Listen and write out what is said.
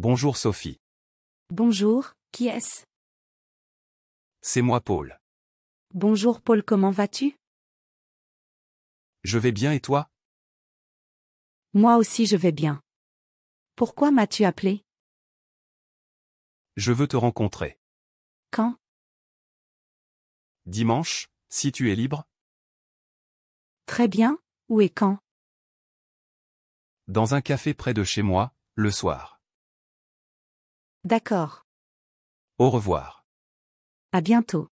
Bonjour Sophie. Bonjour, qui est-ce? C'est moi Paul. Bonjour Paul, comment vas-tu? Je vais bien et toi? Moi aussi je vais bien. Pourquoi m'as-tu appelé? Je veux te rencontrer. Quand? Dimanche, si tu es libre Très bien, où et quand? Dans un café près de chez moi, le soir. D'accord. Au revoir. À bientôt.